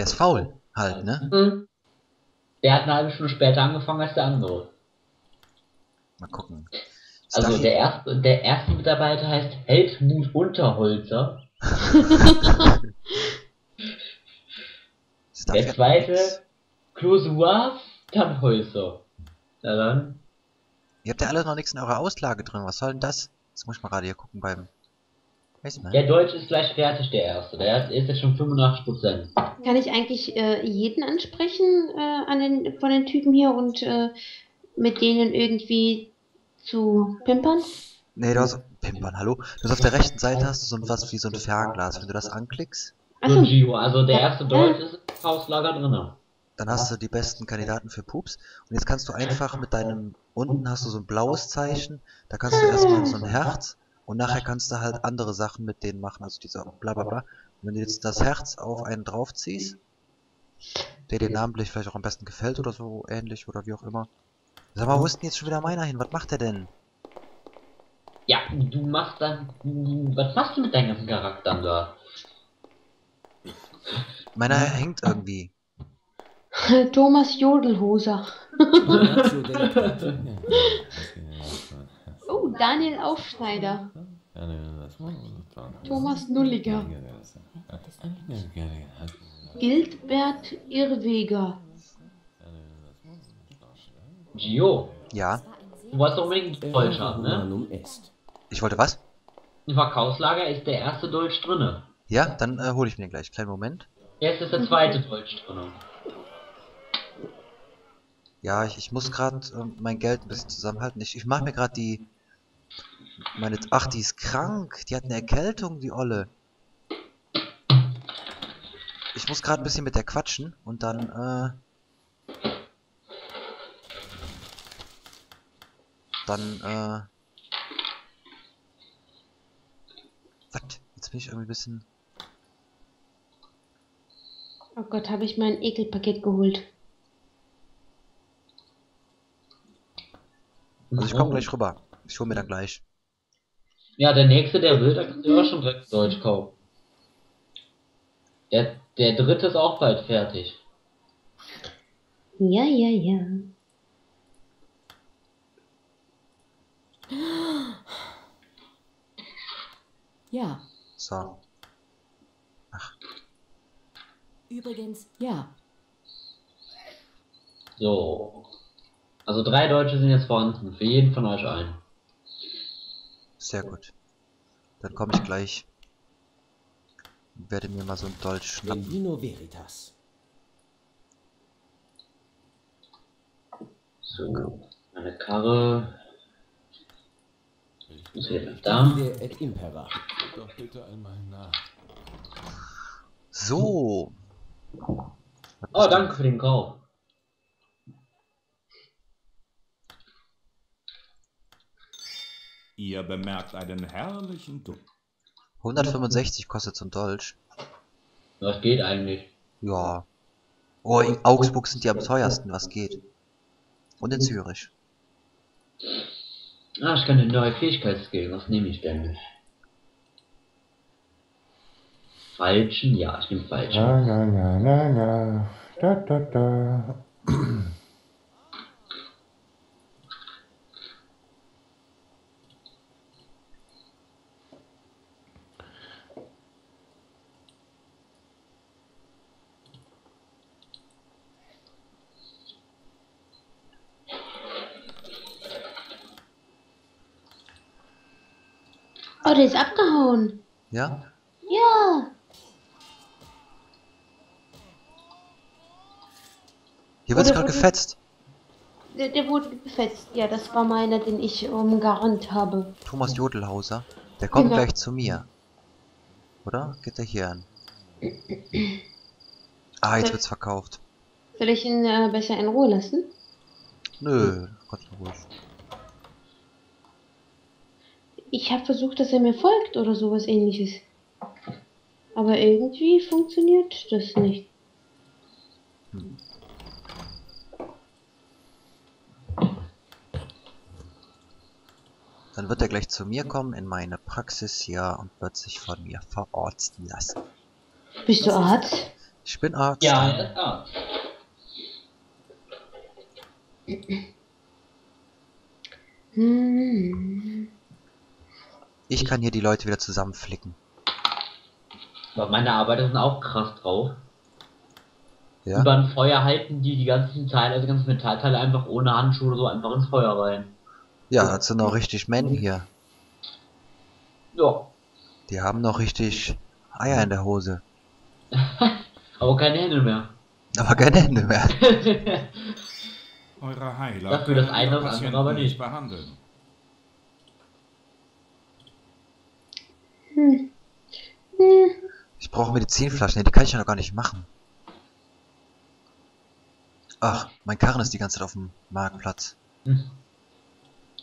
Der ist faul, halt, ne? Hm. Der hat eine halbe Stunde später angefangen als der andere. Mal gucken. Also Stachy- der erste, der erste Mitarbeiter heißt Helmut Unterholzer. Der zweite nix. Closois Tannhäuser. Na dann. Ihr habt ja alle noch nichts in eurer Auslage drin. Was soll denn das? Jetzt muss ich mal gerade hier gucken beim. Weiß nicht. Der Deutsch ist gleich fertig, der erste. Der ist jetzt schon 85%. Kann ich eigentlich äh, jeden ansprechen äh, an den, von den Typen hier und äh, mit denen irgendwie zu pimpern? Nee, du hast. Pimpern, hallo? Du hast auf der rechten Seite hast du so ein was wie so ein Fernglas. Wenn du das anklickst, So Achso, ein Gio. Also der erste Ja. Deutsch ist im Hauslager drin. dann hast du die besten Kandidaten für Pups. Und jetzt kannst du einfach mit deinem. Unten hast du so ein blaues Zeichen. Da kannst du erstmal so ein Herz. Und nachher kannst du halt andere Sachen mit denen machen. Also diese bla bla bla. Und wenn du jetzt das Herz auf einen draufziehst, der dir namentlich vielleicht auch am besten gefällt oder so ähnlich oder wie auch immer. Sag mal, wo ist denn jetzt schon wieder meiner hin? Was macht der denn? Ja, du machst dann. Was machst du mit deinen ganzen Charakteren da? Meiner hängt irgendwie. Thomas Jodelhoser. Oh, Daniel Aufschneider. Thomas Nulliger. Gilbert Irrweger. Gio. Ja. Du wolltest doch unbedingt Deutsch haben, ne? Ich wollte was? Im Verkaufslager ist der erste Deutsch drinne. Ja, dann äh, hole ich mir den gleich. Kleinen Moment. Jetzt ist der zweite Deutsch drinne. Ja, ich, ich muss gerade ähm, mein Geld ein bisschen zusammenhalten. Ich, ich mache mir gerade die. Meine. Ach, die ist krank. Die hat eine Erkältung, die Olle. Ich muss gerade ein bisschen mit der quatschen und dann, äh. Dann, äh. Was? Jetzt bin ich irgendwie ein bisschen. Oh Gott, habe ich mein Ekelpaket geholt. Also ich komme gleich rüber. Ich hole mir dann gleich. Ja, der nächste, der will, da kannst du auch schon direkt Deutsch kaufen. Der, der dritte ist auch bald fertig. Ja, ja, ja. Ja. So. Übrigens, ja. So. Also drei Deutsche sind jetzt vorhanden. Für jeden von euch ein. Sehr gut. Dann komme ich gleich. und Werde mir mal so ein Dolch schnappen. Bellino Veritas. So. Meine Karre. Ist wieder da. Doch bitte einmal nach. So. Oh, danke für den Kauf. Ihr bemerkt einen herrlichen Duft. 165 kostet so ein Dolch. Was geht eigentlich? Ja. Oh, in Augsburg sind die am teuersten, was geht. Und in Zürich. Ah, ich kann eine neue Fähigkeit skillen. Was nehme ich denn? Falschen? Ja, ich nehme falschen. Na, na, na, na, na. Da, da, da. Oh, der ist abgehauen. Ja? Ja. Hier Oder gerade gefetzt. Der, der wurde befetzt. Ja, das war meiner, den ich umgarnt habe. Thomas Jodelhauser. Der kommt Genau. gleich zu mir. Oder? Geht der hier an? Ah, jetzt Ja. wird's verkauft. Soll ich ihn äh, besser in Ruhe lassen? Nö, Gott ruhig. Ich habe versucht, dass er mir folgt oder sowas ähnliches. Aber irgendwie funktioniert das nicht. Dann wird er gleich zu mir kommen in meine Praxis hier und wird sich von mir verorzen lassen. Bist du Arzt? Ich bin Arzt. Ja, er ist Arzt. Hm. Ich kann hier die Leute wieder zusammenflicken. Aber meine Arbeiter sind auch krass drauf. Ja? Über ein Feuer halten die die ganzen Teile, also die ganzen Metallteile einfach ohne Handschuhe oder so einfach ins Feuer rein. Ja, das sind auch richtig Men hier. Ja. Die haben noch richtig Eier in der Hose. Aber keine Hände mehr. Aber keine Hände mehr. Eure Heiler Dafür das eine oder andere aber nicht. behandeln. Hm. Hm. Ich brauche Medizinflaschen, die kann ich ja noch gar nicht machen. Ach, mein Karren ist die ganze Zeit auf dem Marktplatz. Hm.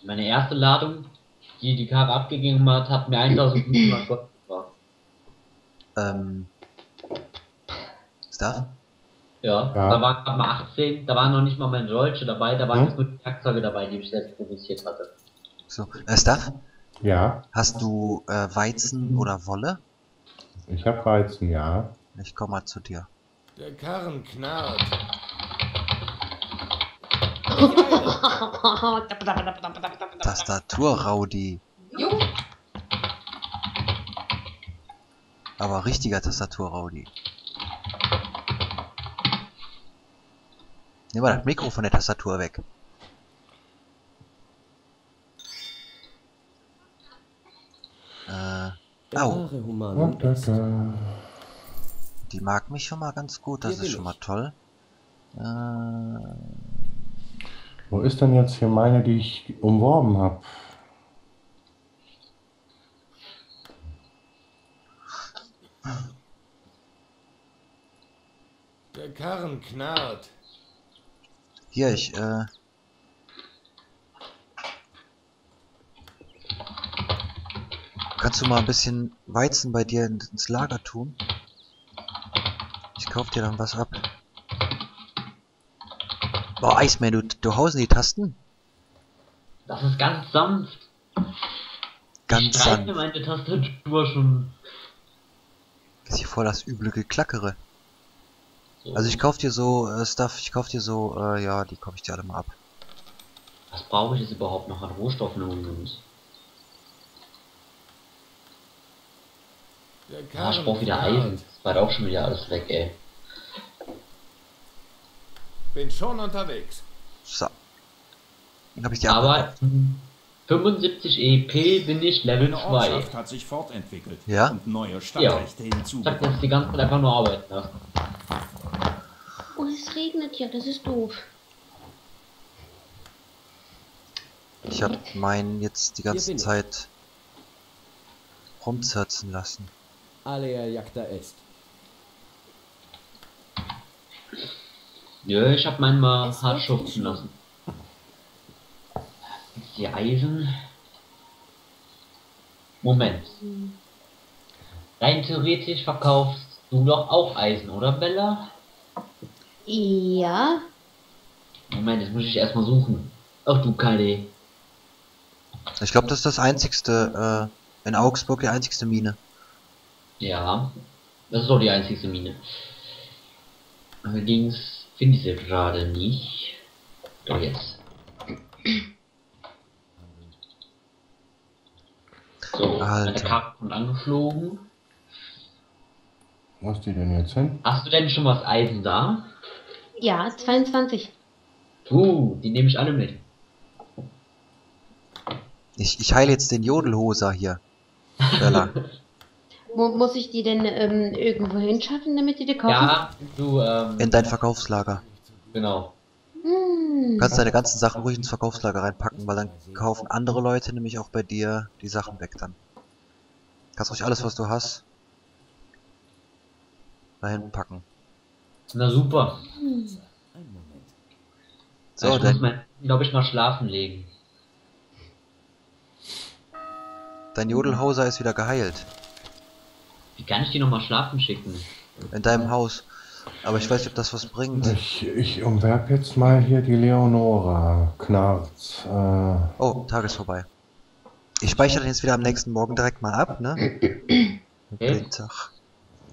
Meine erste Ladung, die die Karre abgegeben hat, hat mir 1500 Gold gebracht. Ähm. Stuff? Ja, Ja. da waren gerade mal 18, da waren noch nicht mal meine Deutsche dabei, da waren Hm? jetzt nur die Werkzeuge dabei, die ich selbst produziert hatte. So. Äh, Stuff? Ja, Hast du äh, Weizen oder Wolle? ich habe Weizen, ja. Ich komm mal zu dir. Der Karren knarrt. Tastatur, Raudi. Aber richtiger Tastatur, Raudi. Nimm mal das Mikro von der Tastatur weg. Äh, Der Au. wahre Da, Humanum da, ist. die mag mich schon mal ganz gut, das Hier ist schon mal toll. Äh, Wo ist denn jetzt hier meine, die ich umworben habe? Der Karren knarrt. hier, ich, äh... Kannst du mal ein bisschen Weizen bei dir in- ins Lager tun? Ich kauf dir dann was ab. Boah, Eisman, du, du hausen die Tasten? Das ist ganz sanft. Ganz ich sanft. meine Tastatur schon. Das ist hier voll das üble Geklackere. So. Also ich kauf dir so äh, Stuff, ich kauf dir so, äh, ja, die kauf ich dir alle mal ab. Was brauche ich jetzt überhaupt noch an Rohstoffen und Der Ja, ich brauche wieder. Eisen. Das war auch schon wieder alles weg, ey. Bin schon unterwegs. So. Dann hab ich die Aber abgekauft. hm, 75 EP bin ich Level Eine 2. Ortschaft hat sich fortentwickelt Ja? und neue Stadtrechte Ich hab hinzugewonnen. jetzt die ganze Zeit einfach nur arbeiten lassen. Oh, es regnet ja, das ist doof. Ich hab meinen jetzt die ganze ich. Zeit rumzirzen lassen. Alea jacta est. Nö, ich hab meinen mal Es hart schon. lassen. Die Eisen. Moment. Rein theoretisch verkaufst du doch auch Eisen, oder Bella? Ja, Moment, jetzt muss ich erstmal suchen. Ach du Kalle. Ich glaube, das ist das einzigste, äh, in Augsburg die einzigste Mine. Ja, das ist doch die einzigste Mine. Allerdings finde ich sie gerade nicht. Doch jetzt. So, meine Alter. Karte kommt angeflogen. Wo ist die denn jetzt hin? Hast du denn schon was Eisen da? ja, 22. Uh, die nehme ich alle mit. Ich, ich heile jetzt den Jodelhoser hier. Bella. Wo muss ich die denn ähm, irgendwo hinschaffen, damit die die kaufen? Ja, du, ähm, In dein Verkaufslager. genau. Hm. Du kannst deine ganzen Sachen ruhig ins Verkaufslager reinpacken, weil dann kaufen andere Leute nämlich auch bei dir die Sachen weg dann. Kannst ruhig alles, was du hast, dahin packen. Na super. Moment. So, ich muss mein, glaube ich, mal schlafen legen. dein Jodelhoser ist wieder geheilt. Wie kann ich die nochmal schlafen schicken? In deinem Haus. Aber ich weiß nicht, ob das was bringt. Ich, ich umwerb jetzt mal hier die Leonora. Knarrt. Äh, Oh, Tag ist vorbei. Ich speichere den jetzt wieder am nächsten Morgen direkt mal ab, ne? Okay. Blindtag.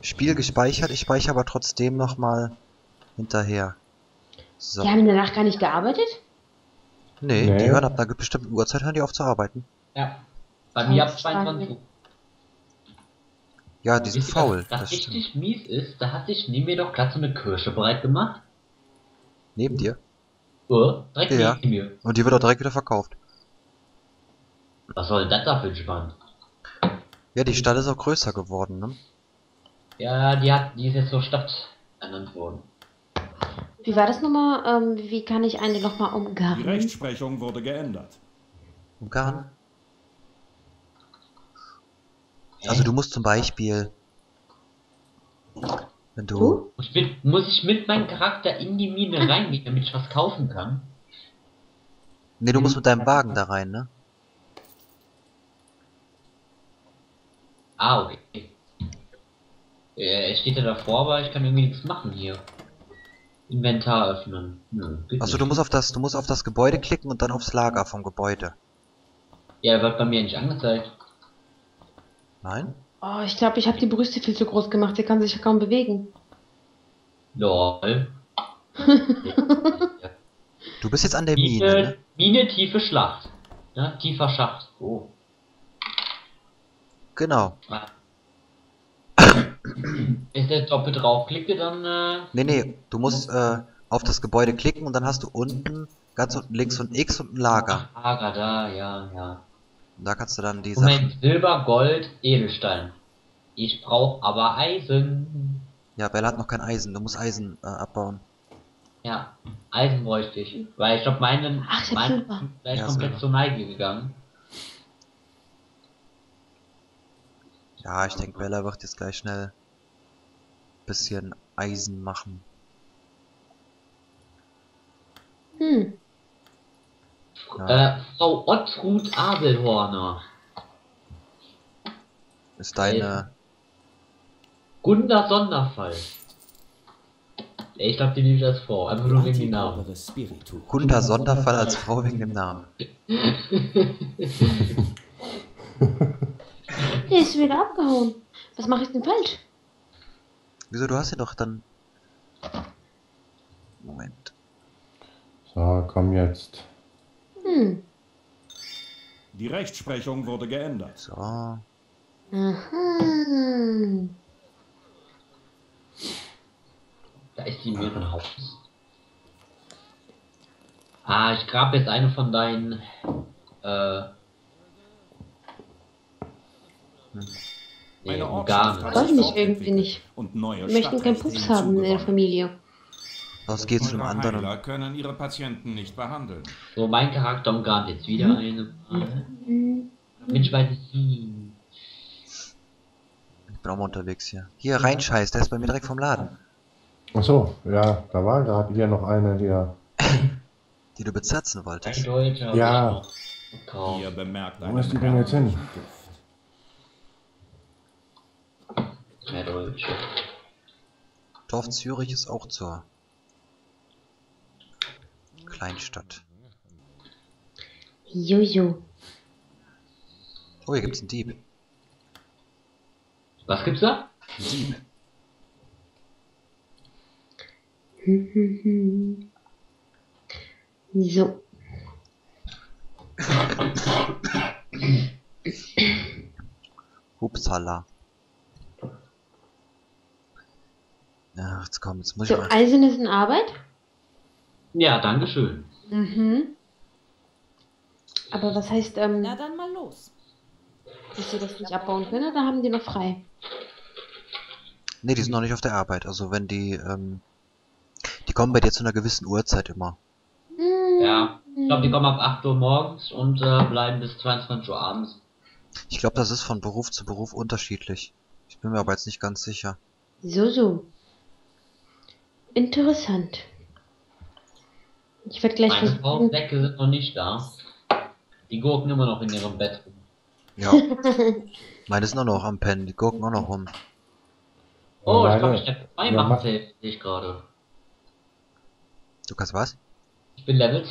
Spiel gespeichert, ich speichere aber trotzdem nochmal hinterher. So. Die haben danach gar nicht gearbeitet? Nee, Nee. die hören ab einer bestimmten Uhrzeit hören die auf zu arbeiten. Ja. Bei mir ab 22 Uhr. Ja, die sind faul. was- Was Das stimmt. richtig mies ist, da hat sich neben mir doch gerade so eine Kirsche bereit gemacht. Neben dir. Oh, direkt Ja. neben mir. Und die wird auch direkt wieder verkauft. Was soll das da für ein Spann? Ja, die Stadt ist auch größer geworden, ne? Ja, die hat, die ist jetzt zur Stadt ernannt worden. Wie war das nochmal? Ähm, wie kann ich eine nochmal Die umgarnen? Rechtsprechung wurde geändert. Umgarn. Also du musst zum Beispiel, wenn du, Du? Muss ich, mit, muss ich mit meinem Charakter in die Mine reingehen, damit ich was kaufen kann? nee, du musst mit deinem Wagen da rein, ne? Ah, okay. Äh, es steht ja davor, aber ich kann irgendwie nichts machen hier. Inventar öffnen. Nö, geht Also du musst auf das, du musst auf das Gebäude klicken und dann aufs Lager vom Gebäude. Ja, wird bei mir nicht angezeigt. Nein? Oh, ich glaube, ich habe die Brüste viel zu groß gemacht. Sie kann sich ja kaum bewegen. Lol. Du bist jetzt an der Mine, Mine, ne? Mine, tiefe Schlacht. Ja, tiefer Schacht. Oh. Genau. Ah. Ist der doppelt draufklicke, dann äh, Nee, nee, du musst äh, auf das Gebäude klicken und dann hast du unten, ganz unten links so ein X und ein Lager. Lager da, ja, ja. Und da kannst du dann die Sachen. Moment, Silber, Gold, Edelstein. Ich brauche aber Eisen. Ja, Bella hat noch kein Eisen, du musst Eisen äh, abbauen. Ja, Eisen bräuchte ich. Weil ich glaube, meinen Ach, ich Silber. sind gleich Ja, komplett zur Neige gegangen. Ja, ich denke, Bella wird jetzt gleich schnell bisschen Eisen machen. Hm. Ja, Äh, Frau Ottrud Abelhorner. ist deine. Gunda Sonderfall. Ich glaube, die ich als Frau. Einfach nur wegen dem Namen. Gunther Sonderfall als Frau wegen dem Namen. Der ist wieder abgehauen. Was mache ich denn falsch? Wieso, du hast ja doch dann. Moment. So, komm jetzt. Hm. Die Rechtsprechung wurde geändert. So. Aha. Da ist die Möhrenhaus. Ah, ich grab jetzt eine von deinen. Äh. Nee, Eine gar Ortschaft nicht. hat Weiß sich nicht, irgendwie nicht. Und neue Wir möchten keinen Pups haben in der. Familie. Das geht zu einem anderen. Heiler können ihre Patienten nicht behandeln. So, mein Charakter umgarnt jetzt wieder Mhm. eine. Hm. Mensch, weiß ich nie. Ich bin auch mal unterwegs hier. Hier, rein Scheiß, der ist bei mir direkt vom Laden. Ach so, ja, da war gerade hier noch eine, hier. Die du bezerzen Ein wolltest. Deutscher. Ja. Ihr bemerkt Wo ist die denn jetzt hin? Mehr Deutsche. Dorf Zürich ist auch zur Kleinstadt. Jojo. Oh, hier gibt's einen Dieb. Was gibt's da? Ein Dieb. So. Hupsala. Ja, jetzt komm, jetzt muss So, ich mal. Eisen ist in Arbeit. Ja, dankeschön. Mhm. Aber was heißt, ähm, Na dann mal los. dass sie das nicht abbauen können? Oder haben die noch frei? Nee, die sind noch nicht auf der Arbeit. Also wenn die, ähm, die kommen bei dir zu einer gewissen Uhrzeit immer. Hm. Ja. Ich glaube, die kommen ab 8 Uhr morgens und äh, bleiben bis 22 Uhr abends. Ich glaube, das ist von Beruf zu Beruf unterschiedlich. Ich bin mir aber jetzt nicht ganz sicher. So, so. Interessant. Ich werde gleich Meine. Faustdecke sind noch nicht da. Die gurken immer noch in ihrem Bett rum. Ja. Meine sind auch noch am Pennen, die gucken auch noch rum. Oh, ich kann mich Level 2 ja, machen, mach- sehe ich gerade. Du kannst was? Ich bin Level 2.